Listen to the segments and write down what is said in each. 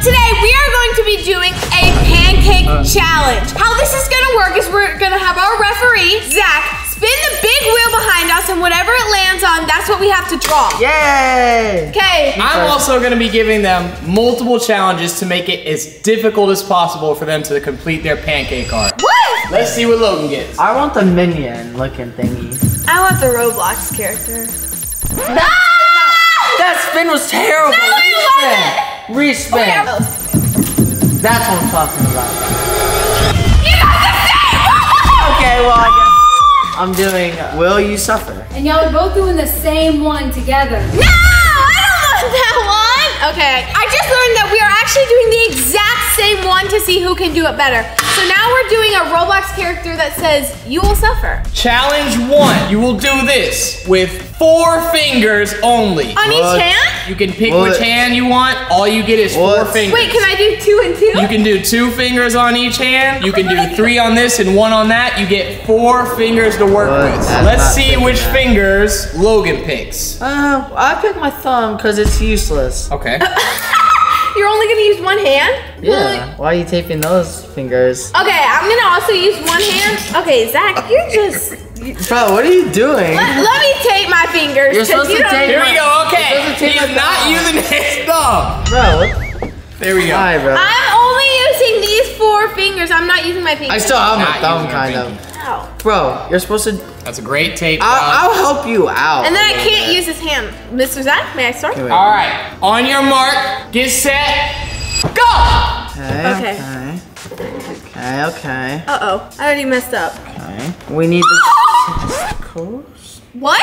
Today we are going to be doing a pancake uh. challenge. How this is gonna work is we're gonna have our referee, Zach, spin the big wheel behind us and whatever it lands on, that's what we have to draw. Yay! Okay. I'm also going to be giving them multiple challenges to make it as difficult as possible for them to complete their pancake art. What? Let's see what Logan gets. I want the minion looking thingy. I want the Roblox character. That spin was terrible. No, it Respin. Respin. Oh, That's what I'm talking about. You got the same Okay, well I guess I'm doing Will You Suffer? And y'all are both doing the same one together. No, I don't want that one. Okay, I just learned that we are actually doing the exact same one to see who can do it better. So now we're doing a Roblox character that says, you will suffer. Challenge one. You will do this with four fingers only. On What? each hand? You can pick What? which hand you want. All you get is four What? fingers. Wait, can I do two and two? You can do two fingers on each hand. You can do three on this and one on that. You get four fingers to work What? with. I'm Let's not see picking which that. fingers Logan picks. Uh, I picked my thumb because it's useless. Okay. You're only gonna use one hand? Yeah. Why are you taping those fingers? Okay, I'm gonna also use one hand. Okay, Zach, you're just. Bro, what are you doing? Let, let me tape my fingers. You're 'cause supposed you to don't- tape- Here we go. Okay. It doesn't He's not that. using his thumb. Bro. There we go. Hi, bro. I'm only using these four fingers. I'm not using my fingers. I still have my thumb, kind pinky. of. Ow. Bro, you're supposed to. That's a great tape. I'll, I'll help you out. And then I can't bit. use his hand. Mr. Zach, may I start? Okay, wait. All right. On your mark, get set, go. Okay. Okay. Okay. Okay. Okay. Uh oh, I already messed up. Okay. We need the testicles. What?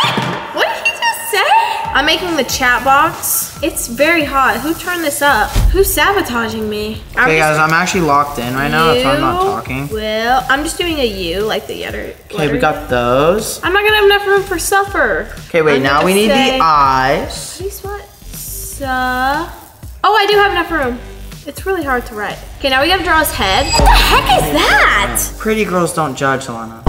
What did he just say? I'm making the chat box. It's very hot. Who turned this up? Who's sabotaging me? I'm Okay, just- guys, I'm actually locked in right now. That's why I'm not talking. Well, I'm just doing a U like the other. Okay, we got those. I'm not gonna have enough room for suffer. Okay, wait. I'm now we need say- the eyes. How do you spell it? Sa. Oh, I do have enough room. It's really hard to write. Okay, now we gotta draw his head. What the heck is that? Pretty girls don't judge, Lana.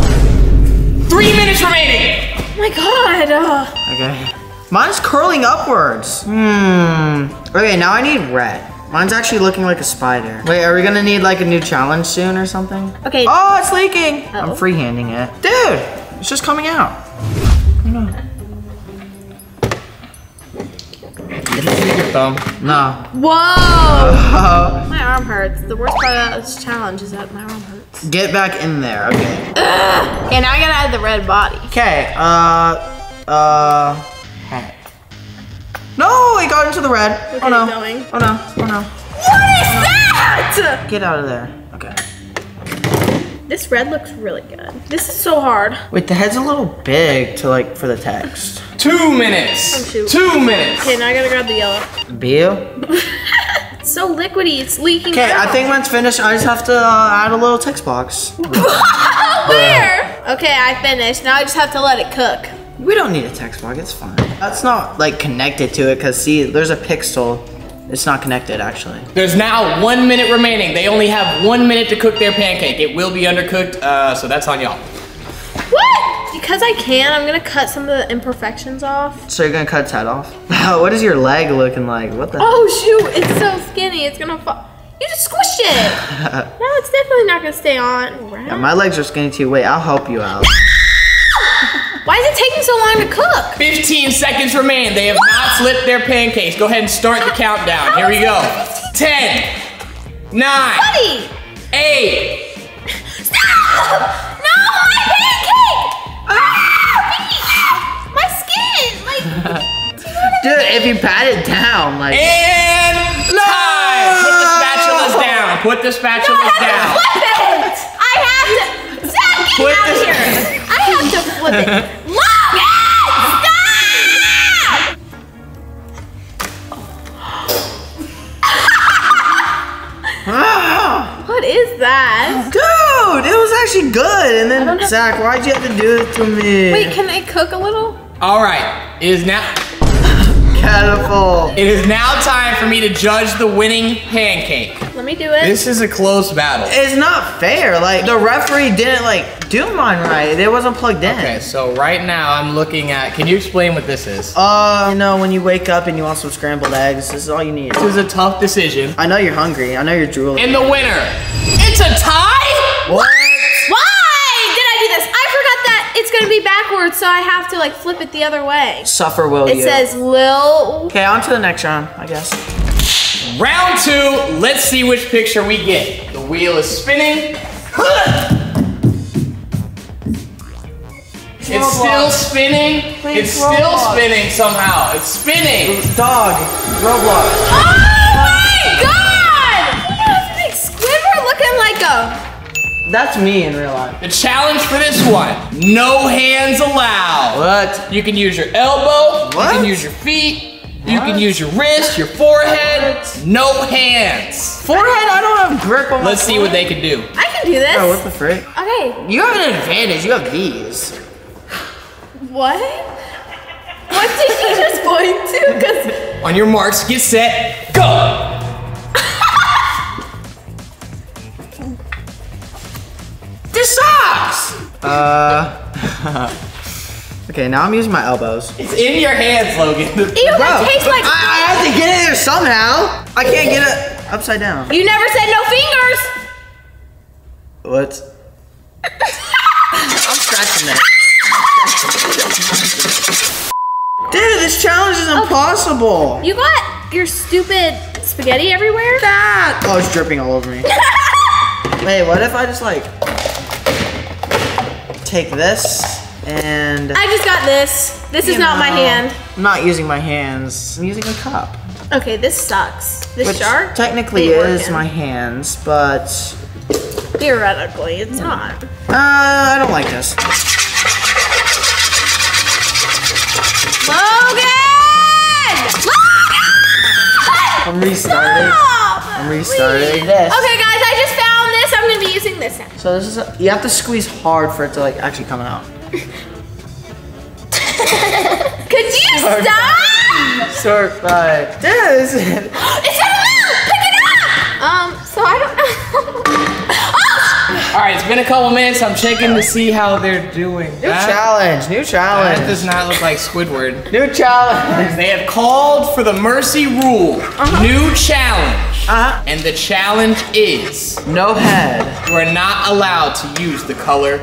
Three minutes remaining. Oh my god. uh, Okay. Mine's curling upwards. Hmm. Okay, now I need red. Mine's actually looking like a spider. Wait, are we gonna need like a new challenge soon or something? Okay. Oh, it's leaking. I'm Uh-oh. freehanding it. Dude, it's just coming out. Did you see your thumb? No. Whoa. Oh, My arm hurts. The worst part about this challenge is that my arm hurts. get back in there. Okay. Okay, now I gotta add the red body. Okay, uh, uh, head. No, it got into the red. Look oh no. it going. Oh no. Oh no. What is that? Get out of there. Okay. This red looks really good. This is so hard. Wait, the head's a little big to like for the text. Two minutes. Oh, shoot. Two minutes. Okay, now I gotta grab the yellow. Bill? It's so liquidy, it's leaking Okay, I out. think mine's finished. I just have to uh, add a little text box. Where? Okay, I finished. Now I just have to let it cook. We don't need a text box. It's fine. That's not like connected to it because see, there's a pixel. It's not connected actually. There's now one minute remaining. They only have one minute to cook their pancake. It will be undercooked, uh, so that's on y'all. What? Because I can, I'm gonna cut some of the imperfections off. So you're gonna cut its head off? what is your leg looking like? What the? Oh shoot, it's so skinny, it's gonna fall. You just squished it. no, it's definitely not gonna stay on. Right? Yeah, my legs are skinny too. Wait, I'll help you out. Why is it taking so long to cook? 15 seconds remain. They have not flipped their pancakes. Go ahead and start the countdown. Here we go. 10, 9, Buddy! 8, Stop! No, my pancake! Ah, my skin! Like, Dude, if you pat it down, like. and time. Put the spatulas down. Put the no, I spatulas have down. to flip it! I have to. Zach, get Put out the- of here! I have to flip it. What is that? Dude, it was actually good. And then, Zach, why'd you have to do it to me? Wait, can I cook a little? All right. It is now. Catapult. It is now time for me to judge the winning pancake. Let me do it. This is a close battle. It's not fair. Like the referee didn't like do mine right. It wasn't plugged in. Okay, so right now I'm looking at. Can you explain what this is? Uh, you know, when you wake up and you want some scrambled eggs, this is all you need. This is a tough decision. I know you're hungry. I know you're drooling. And the winner, it's a tie. what? Why did I do this? I forgot that it's gonna be backwards, so I have to like flip it the other way. Suffer will It you? says Lil. Okay, on to the next round, I guess. Round two. Let's see which picture we get. The wheel is spinning. It's still spinning. Please, it's still spinning somehow. It's spinning. Dog, Roblox. Oh my god! Look at this big Squidward looking like a. That's me in real life. The challenge for this one: no hands allowed. What? You can use your elbow. what? You can use your feet. You can use your wrist, your forehead. No hands. Forehead? I don't have grip on my Let's see what they can do. I can do this. Oh, what the frick? okay. You have an advantage. You have these. What? What did you just point to? Cause On your marks, get set, go. This sucks. Uh. okay, now I'm using my elbows. It's in your hands, Logan. ew, that tastes like. I, I have to get it there somehow. I can't get it upside down. you never said no fingers. What? I'm scratching that. Dude, this challenge is impossible. You got your stupid spaghetti everywhere. That. Oh, it's dripping all over me. Wait, what if I just like take this and I just got this. This is You not my hand. I'm not using my hands. I'm using a cup. Okay, this sucks. This Which jar technically is my hands, but Theoretically, it's not. uh, I don't like this. Logan! Logan! I'm restarting. Stop! I'm restarting Please. this. Okay, guys, I just found this. I'm gonna be using this now. So this is a, you have to squeeze hard for it to like actually come out. Could you stop? Sort by dude, this is It's gonna move! Pick it up! Um, so I don't know. oh! All right, it's been a couple minutes. I'm checking to see how they're doing. new That- challenge, new challenge. That challenge, does not look like Squidward. new challenge. They have called for the mercy rule. New challenge. Uh-huh. And the challenge is No head. you are not allowed to use the color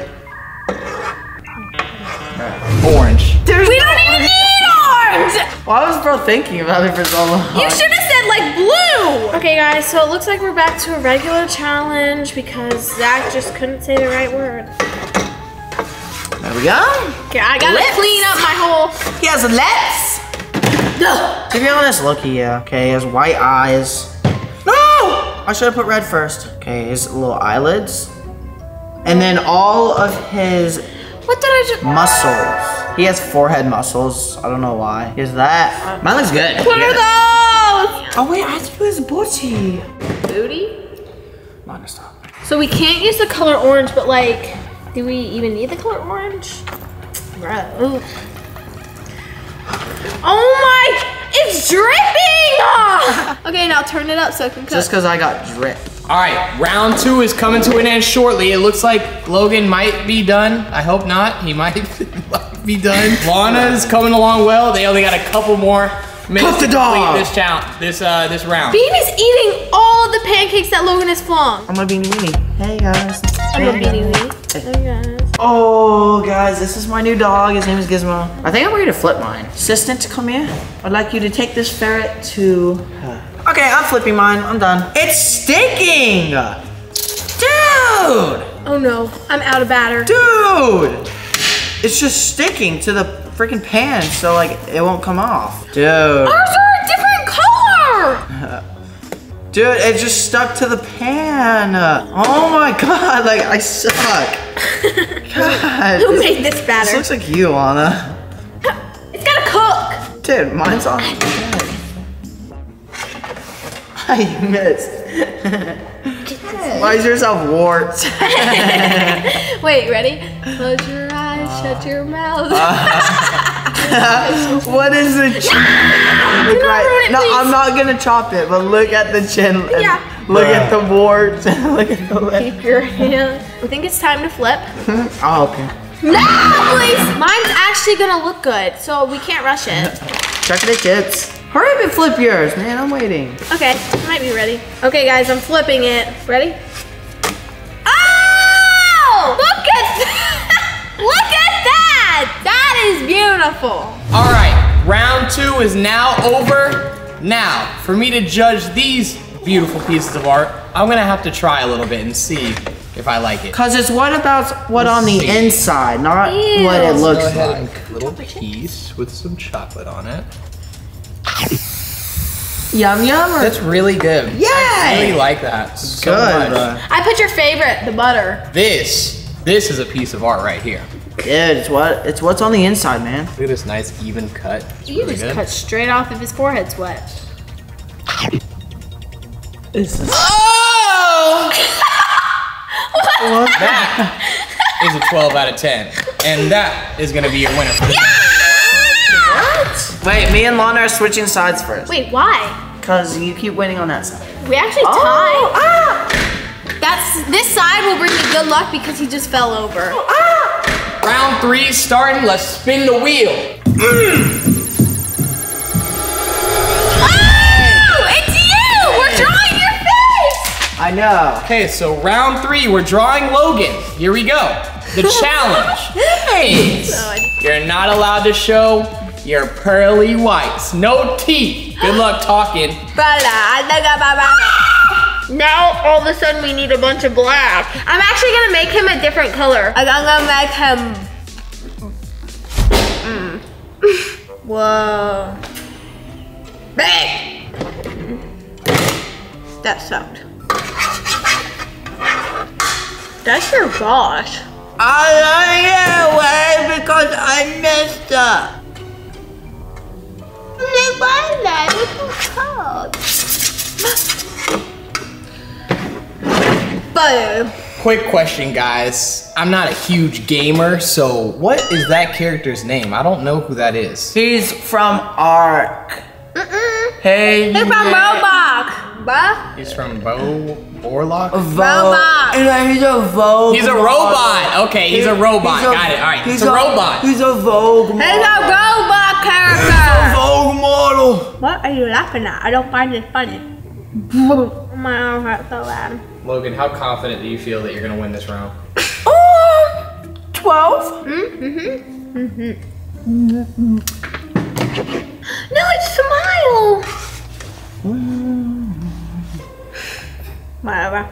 orange. There's We don't even need orange! Why was bro thinking about it for so long? You should have said like blue! Okay guys, so it looks like we're back to a regular challenge because Zach just couldn't say the right word. There we go. Okay, I gotta Lips. clean up my whole. He has lips. No. To be honest, Loki, yeah. Okay, he has white eyes. I should have put red first. Okay, his little eyelids. And then all of his What did I just. muscles. He has forehead muscles. I don't know why. He has that. Mine looks good. What are those? Oh wait, I have to do his booty. Booty? Mine is stop. So we can't use the color orange, but like, do we even need the color orange? Bro. Oh my! It's dripping! Ah! okay, now turn it up so it can cook. Just because I got drip. All right, round two is coming to an end shortly. It looks like Logan might be done. I hope not. He might, might be done. Lana is coming along well. They only got a couple more minutes Cook the dog. this challenge, this uh, this round. Bean is eating all the pancakes that Logan has flung. I'm gonna beanie weenie. Hey guys. I'm a Hey, beanie guys. weenie. Hey guys. Oh, guys, this is my new dog. His name is Gizmo. I think I'm ready to flip mine. Assistant, come here. I'd like you to take this ferret to her. Okay, I'm flipping mine. I'm done. It's stinking! Dude! Oh no, I'm out of batter. Dude! It's just sticking to the freaking pan, so like it won't come off. Dude. Ours are a different color! Dude, it just stuck to the pan. Oh my god, like I suck. God. Who made this This batter? looks like you, Anna. It's gotta cook! Dude, mine's on. I missed. Why is yours have warts? Wait, ready? Close your eyes, shut your uh, mouth. what is the chin? Look not ruin it, no, please. I'm not gonna chop it, but look at the chin. Yeah. Look at uh. the boards. Look at the left. Keep your hand. I think it's time to flip. Oh, okay. No, please. Mine's actually gonna look good, so we can't rush it. Check the chips. Hurry up and flip yours, man. I'm waiting. Okay, I might be ready. Okay, guys, I'm flipping it. Ready? Oh! Look at that! Look at that! That is beautiful. All right, round two is now over. Now, for me to judge these beautiful pieces of art, I'm gonna have to try a little bit and see if I like it. Cause it's what about what on the see. inside, not Ew. what it Go looks ahead like. and cut a little piece with some chocolate on it. Yum yum. Or That's really good. Yeah. I really like that so good, much. I put your favorite, the butter. This, this is a piece of art right here. Dude, it's what it's what's on the inside, man. Look at this nice even cut. It's You really just good. cut straight off if his forehead's wet. Oh! what? that is a 12 out of 10. And that is gonna be your winner for this. Wait, me and Lana are switching sides first. Wait, why? Cause you keep winning on that side. We actually Oh, tied. ah, That's this side will bring you good luck because he just fell over. ah. Round three is starting. Let's spin the wheel. Oh, it's you! We're drawing your face! I know. Okay, so round three, we're drawing Logan. Here we go. The challenge is you're not allowed to show your pearly whites. No teeth. Good luck talking. Now all of a sudden we need a bunch of black. I'm actually gonna make him a different color. I'm gonna make him. Mm. Whoa. Bang! That sucked. That's your boss. I ran away because I messed up. Boom. Quick question, guys. I'm not a huge gamer, so what is that character's name? I don't know who that is. He's from Ark. Mm-mm. Hey, He's from Roblox. Bruh. He's from Bo Borlock? Robot. And he's a Vogue. He's a robot. Okay, he's a robot. He's a- Got it. All right, he's it's a robot. He's a Vogue model. He's a robot character. Vogue model. What are you laughing at? I don't find it funny. My arm hurts so bad. Logan, how confident do you feel that you're gonna win this round? Um, oh, 12? No, it's smile. Whatever.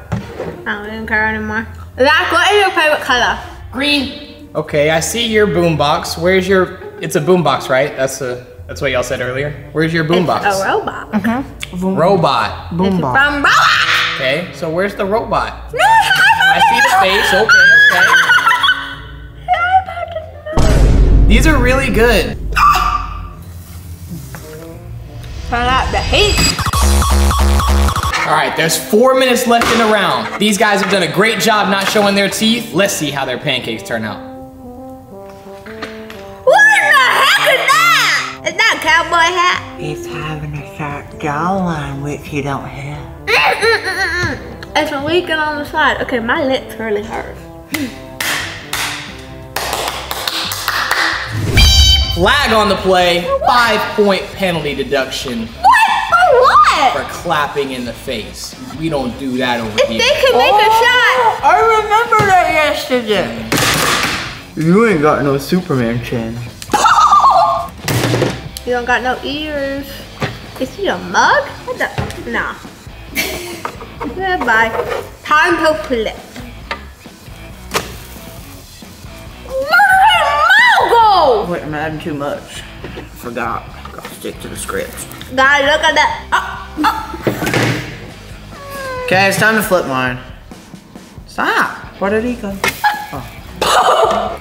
I don't even care anymore. Zach, what is your favorite color? Green. Okay, I see your boombox. Where's your? It's a boombox, right? That's a. That's what y'all said earlier. Where's your boombox? A robot. Okay. Robot. Boombox. from robot. Okay, so where's the robot? No, I I see the face. Okay, okay. These are really good. Turn up the heat. All right, there's four minutes left in the round. These guys have done a great job not showing their teeth. Let's see how their pancakes turn out. What the heck is that? Is that a cowboy hat? He's having a sharp jawline, which you don't have. It's leaking on the side. Okay, my lips really hurt. Flag on the play. Five point penalty deduction What? For what? for clapping in the face. We don't do that over If here. they can make a oh, shot. I remember that yesterday. You ain't got no Superman chin. You don't got no ears. Is he a mug? What the? Nah. Goodbye. Time to flip. Look at him go! Wait, I'm adding too much. Forgot. Gotta stick to the script. Guys, look at that. Oh, oh. Okay, it's time to flip mine. Stop. Where did he go? Oh.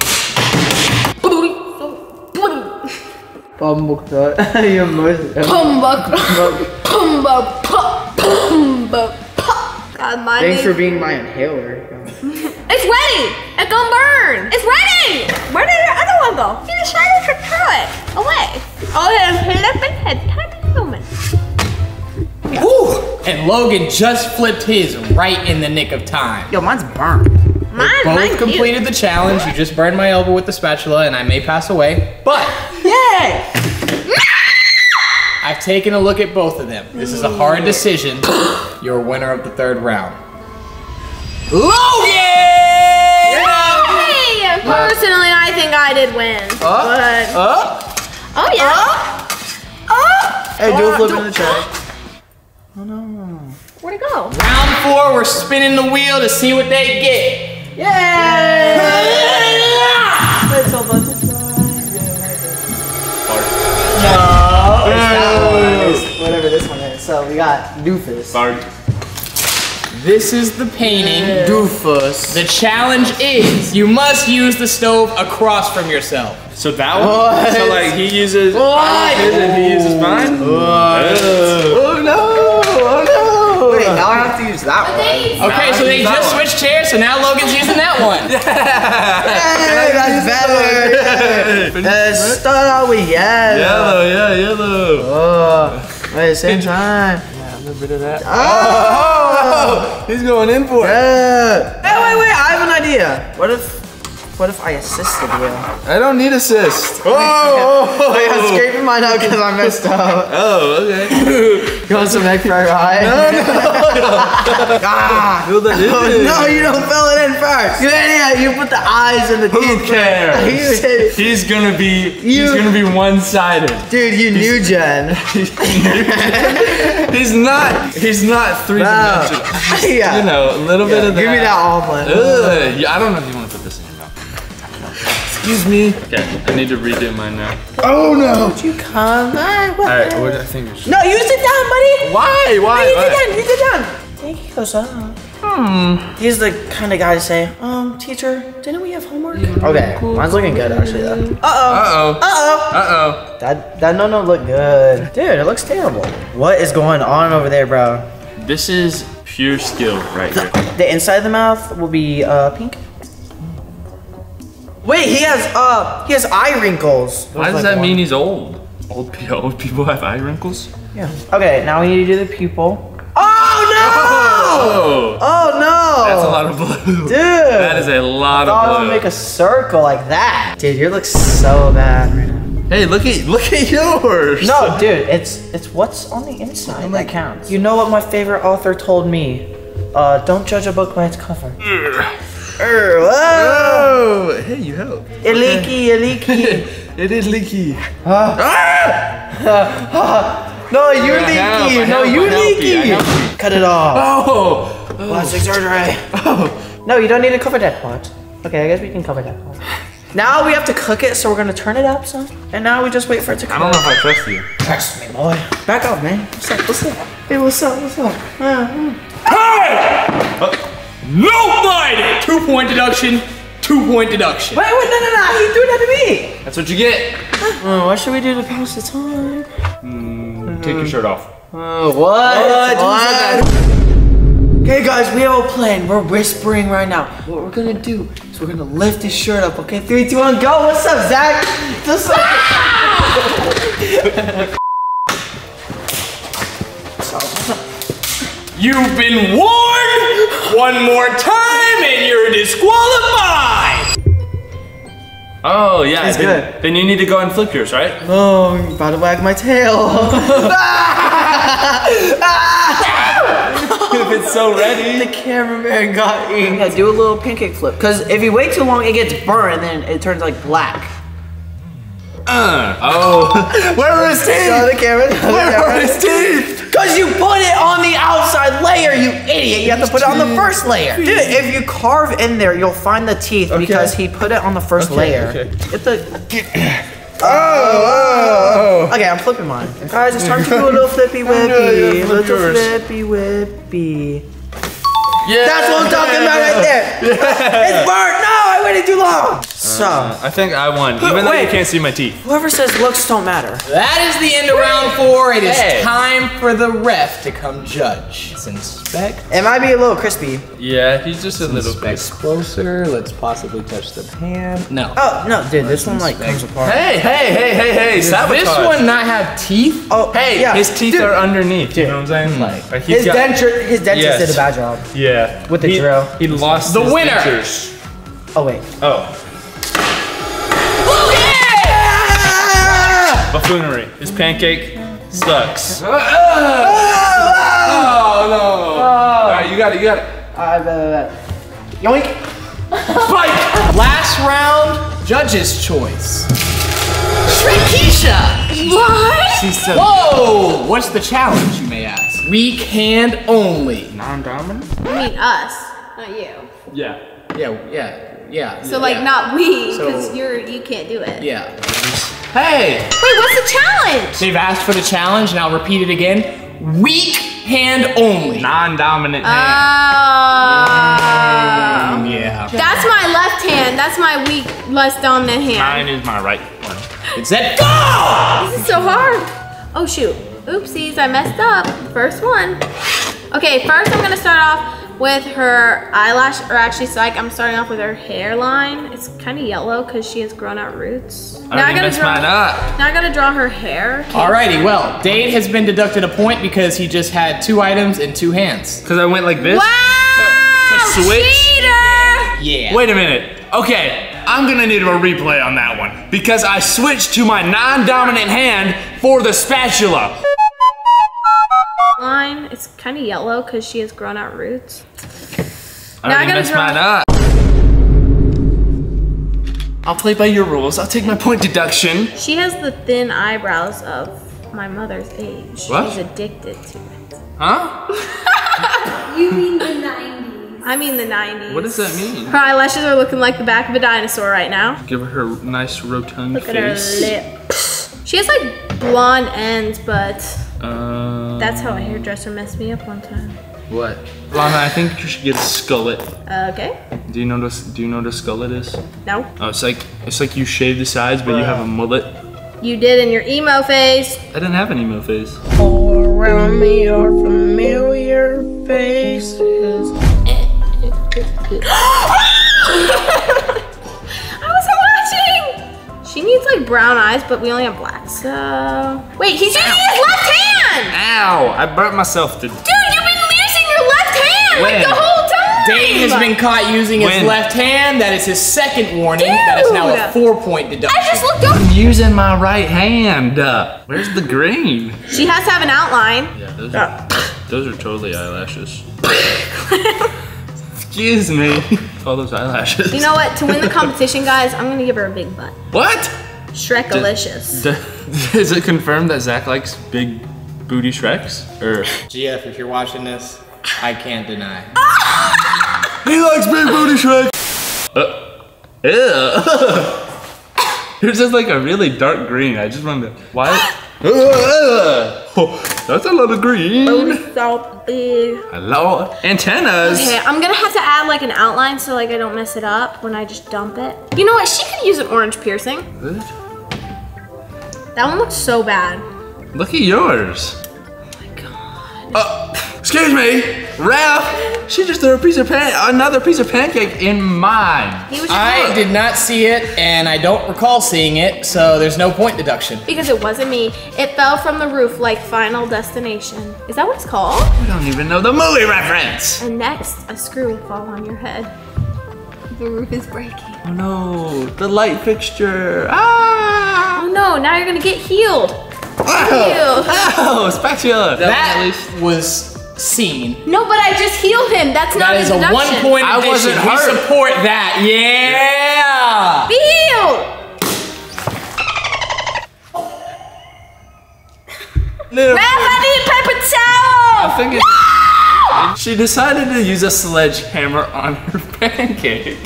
Bumble You're most. Pumba, pumba, pumba, pumba, pumba. God, my Thanks name- for being my inhaler. It's ready! It's gonna burn! It's ready! Where did the other one go? You decided to throw it away. Oh, yeah, flip it head, time to film it. Whew. and Logan just flipped his right in the nick of time. Yo, mine's burnt. Mine, Both mine completed the challenge. You just burned my elbow with the spatula, and I may pass away. But Yay! I've taken a look at both of them. This is a hard decision. You're a winner of the third round. Logan! Hey, personally, I think I did win. but Up. oh yeah. Hey, do a flip in the check. Oh, Where'd it go? Round four, we're spinning the wheel to see what they get. No, it's that one. It's whatever this one is. So we got doofus. This is the painting. Doofus. The challenge is you must use the stove across from yourself. So that one? So like he uses What? his and he uses mine? Oh, oh no! Oh no! Wait, now I have to use that one. Okay, so they just switched chairs, so now Logan's using that one. Hey, that's better. Let's start out with yellow. Yellow, yeah, yellow. Oh, wait, same time. Yeah, a little bit of that. Ah! Oh, oh, oh! He's going in for it. Yeah. Hey, wait, wait, I have an idea. What if, what if I assisted you? I don't need assist. Oh, Wait, I'm scraping mine out because I messed up. Oh, okay. You want some egg fried rice? No, no. ah, Fill that oh, no, you don't fill it in first. You idiot, you put the eyes and the Who teeth. cares? You- He's gonna be. You- He's gonna be one-sided. Dude, you knew Jen. He's not. He's not three-dimensional. yeah. You know, a little bit of that. Give me that omelet. Ugh, I don't know if you want Excuse me. Okay, I need to redo mine now. Oh no! Would you come back? All right, what I think. is- No, you sit down, buddy. Why? Why? No, you Why? sit down. You sit down. Think he goes up. Hmm. He's the kind of guy to say, um, teacher, didn't we have homework? Okay, mine's looking good actually though. Uh oh. Uh oh. Uh oh. Uh oh. That that no no look good, dude. It looks terrible. What is going on over there, bro? This is pure skill right here. The inside of the mouth will be uh pink. Wait, he has uh he has eye wrinkles. Why does Like that one. mean he's old? Old people, old people have eye wrinkles. Yeah. Okay, now we need to do the pupil. Oh no! Oh, Oh no! that's a lot of blue. Dude. That is a lot thought I of would blue. make a circle like that. Dude, yours looks so bad right now. Hey, look at look at yours. No, dude, it's it's what's on the inside that counts. You know what my favorite author told me? Uh, don't judge a book by its cover. Err, whoa! Leaky, it leaky. It is leaky. Ah. Ah. Ah. no, you're help, leaky. I No, help, you I help you, leaky. Cut it off. Oh, Plastic surgery. Oh. No, you don't need to cover that part. Okay, I guess we can cover that part. Now we have to cook it, so we're gonna turn it up some. And now we just wait for it to cook. I don't know if I trust you. Trust me, boy. Back up, man. What's up? What's up? Hey, what's up? What's up? Mm. Uh, No Nobody! Two point deduction, two point deduction. Wait, wait, no, no, no. He threw that to me. That's what you get. Oh, what should we do to pass the time? Hmm, take your shirt off. Oh, what? What? Okay, guys, we have a plan. We're whispering right now. What we're gonna do is we're gonna lift his shirt up. Okay, three, two, one, go. What's up, Zach? What's up? You've been warned one more time and you're disqualified! Oh yeah. He's then, good. Then you need to go and flip yours, right? Oh, I'm about to wag my tail. if it's so ready. the cameraman got inked. Yeah, do a little pancake flip. Cause if you wait too long, it gets burnt and then it turns like black. Uh, oh. Where are his teeth? Show the camera. Where are his teeth? Cause you put it on the outside layer, you idiot. You have to put it on the first layer. Dude, if you carve in there, you'll find the teeth because he put it on the first layer. okay. Get the. Oh, oh, Okay, I'm flipping mine. Guys, it's time to do a little flippy whippy. yeah, flip Little yours. flippy whippy. Yeah. That's what I'm talking about right there. It's burnt. No, I I waited too long. So, uh, I think I won, even though you can't see my teeth. whoever says looks don't matter. That is the end of round four. It is Hey. time for the ref to come judge. Let's inspect. It might be a little crispy. Yeah, he's just a little Inspect bit. closer. Let's possibly touch the pan. No. Oh no, dude, this one like comes apart. Hey, hey, hey, hey, hey, Does sabotage. this one not have teeth? Oh, Hey, yeah. his teeth Dude, are underneath. Dude. You know what I'm saying? Hmm. Like- Like His got- denture, his dentist Yes. did a bad job. Yeah. With the he, drill. He lost The his winner. dentures. Oh wait. Oh. Buffoonery. This pancake sucks. Uh, uh, oh no! Oh. Alright, you got it, you got it. Uh, blah, blah, blah. Yoink. Spike! Last round, judge's choice. Shrekisha! What? Whoa! What's the challenge, you may ask? Weak hand only. Non-dominant? I mean us, not you. Yeah. Yeah, yeah, yeah. So like yeah. not we, So- because you're you can't do it. Yeah. Hey! Wait, what's the challenge? They've asked for the challenge, and I'll repeat it again. Weak hand only. Non-dominant hand. Oh. Yeah. That's my left hand. That's my weak, less dominant hand. Mine is my right one. It's that go! This is so hard. Oh shoot. Oopsies, I messed up. First one. Okay, first I'm gonna start off with her eyelash, or actually, psych, I'm starting off with her hairline. It's kind of yellow because she has grown out roots. I already messed mine up. Now I gotta draw her hair. Alrighty, well, Dade has been deducted a point because he just had two items and two hands. Because I went like this. Wow! To switch? Cheater! Yeah. Wait a minute. Okay, I'm gonna need a replay on that one because I switched to my non-dominant hand for the spatula. Line. It's kind of yellow because she has grown out roots. I Now I gotta messed draw- mine up. I'll play by your rules. I'll take my point deduction. She has the thin eyebrows of my mother's age. What? She's addicted to it. Huh? You mean the 90s? I mean the 90s. What does that mean? Her eyelashes are looking like the back of a dinosaur right now. Give her her nice rotund Look at her face. lips. She has like blonde ends, but Um, that's how a hairdresser messed me up one time. what? Lana, I think you should get a skullet. Okay. Do you know this? Do you know what a skullet is? No. Oh, it's like it's like you shave the sides, but you have a mullet. You did in your emo phase. I didn't have an emo face. Around me are familiar faces. I wasn't watching. She needs like brown eyes, but we only have black. So wait, he's using his left hand. Ow! I burnt myself to. Dude, you've been using your left hand like the whole time. Dade has been caught using his left hand. That is his second warning. That is now a four-point deduction. I just looked up. I'm using my right hand. Uh, where's the green? She has to have an outline. Yeah, those are, those are totally eyelashes. Excuse me. All those eyelashes. You know what? To win the competition, guys, I'm gonna give her a big butt. what? Shrekalicious. D- is it confirmed that Zach likes big booty Shreks? Or GF, if you're watching this, I can't deny. he likes big booty Shreks. Uh, ew. Yours is like a really dark green. I just wanted to. Why? Oh, that's a lot of green. so big. Hello, antennas. Okay, I'm gonna have to add like an outline so like I don't mess it up when I just dump it. You know what? She could use an orange piercing. Good. That one looks so bad. Look at yours. Oh my god. Uh, excuse me, Ralph. She just threw a piece of pan, another piece of pancake in mine. He was I did not see it, and I don't recall seeing it, so there's no point deduction. because it wasn't me. It fell from the roof like Final Destination. Is that what it's called? We don't even know the movie reference. And next, a screw will fall on your head. The roof is breaking. Oh no, the light fixture. Ah! Oh no! Now you're gonna get healed. Healed. Oh, spatula. That was seen. No, but I just healed him. That's not That a is a one-point I addition. wasn't We hurt. support that. Yeah. Be healed. Little- Raph, I need paper towel. I think it- She decided to use a sledgehammer on her pancake.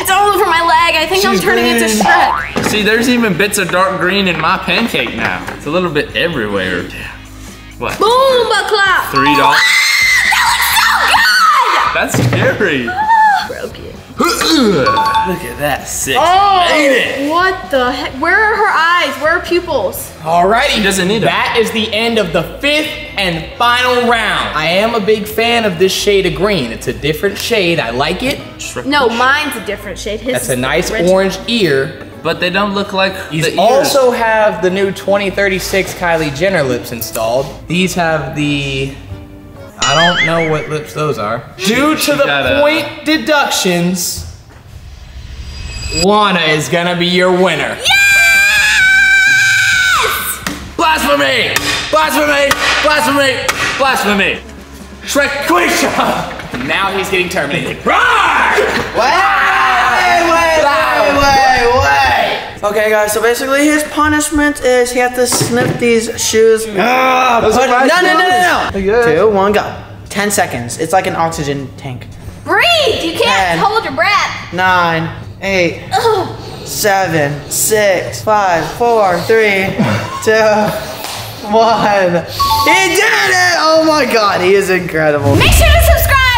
It's all over my leg. I think I'm She's turning into green. Shrek. See, there's even bits of dark green in my pancake now. It's a little bit everywhere. What? Boom, but clap. Three dollars? Ah, that That's scary. looks so good. Ah. Broke it. Look at that. Six. Oh, Made it. what the heck? Where are her eyes? Where are pupils? Alrighty, He doesn't need 'em. That is the end of the fifth and final round. I am a big fan of this shade of green. It's a different shade. I like it. No, mine's a different shade. His That's a nice orange ear. But they don't look like These the ears. also have the new 2036 Kylie Jenner lips installed. These have the I don't know what lips those are. Due to the got a- point deductions, Lana is gonna be your winner. Blasphemy! Blasphemy! Blasphemy! Blasphemy! Shrek Quisha! Now he's getting terminated. Wait, wait, Okay, guys. So basically, his punishment is he has to sniff these shoes. Ah, put- no, no, no, no, no. Two, one, go. Ten seconds. It's like an oxygen tank. Breathe! You can't Ten. hold your breath. Nine, eight, seven, six, five, four, three, two, one. He did it! Oh my god, he is incredible. Make sure to subscribe